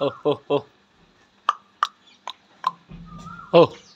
Oh, oh, oh. Oh.